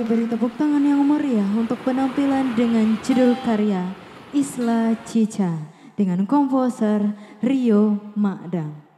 Beri tepuk tangan yang meriah untuk penampilan dengan judul karya Isla Cica dengan komposer Rio Makdang.